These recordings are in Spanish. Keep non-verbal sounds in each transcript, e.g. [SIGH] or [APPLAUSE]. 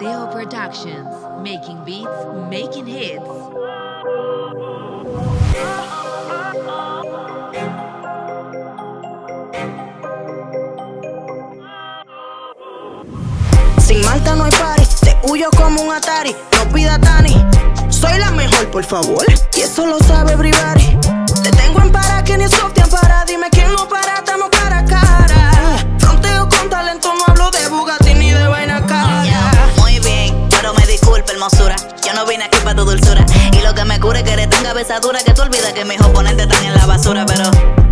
Teo Productions, making beats, making hits. Sin Malta no hay party, te huyo como un Atari. No pida Tani, soy la mejor, por favor. Y eso lo sabe Bribari. Te tengo en Para tu dulzura. Y lo que me cure es que eres tan cabezadura que tú olvidas que mis oponentes están en la basura. Pero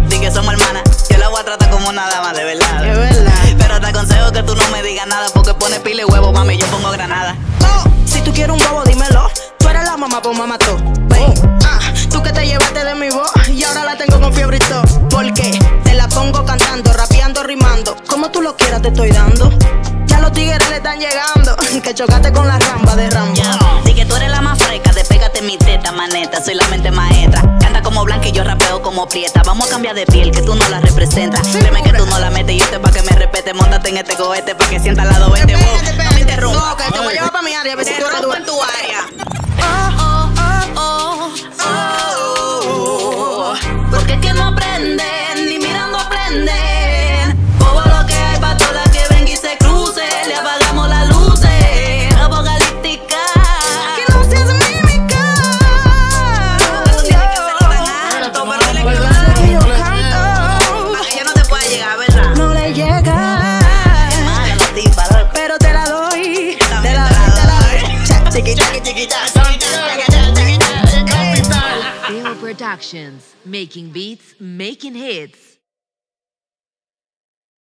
di que somos hermanas. Yo la voy a tratar como nada más, de verdad. Es verdad. Pero te aconsejo que tú no me digas nada porque pones pile y huevo, mami. Yo pongo granada. Oh, si tú quieres un bobo, dímelo. Tú eres la mamá, pues mamá tú. Ven, ah, tú que te llevaste de mi voz y ahora la tengo con fiebre y todo. Porque te la pongo cantando, rapeando, rimando. Como tú lo quieras, te estoy dando. Ya los tigres le están llegando. [LAUGHS] Que chocaste con la ramba de Rambo. Despégate mi teta, maneta. Soy la mente maestra. Canta como blanca y yo rapeo como prieta. Vamos a cambiar de piel, que tú no la representas. Créeme que tú no la metes y este pa' que me respete. Montate en este cohete pa' que sienta al lado este. Wow, no me interrumpas. Te voy a llevar pa' mi área, a ver si tú eres en tu área. Oh, oh, oh, oh. Porque es que no aprenden, ni mirando aprenden. Doy. doy. Cha- Chiquita, chiquita. Teo Productions, making beats, making hits.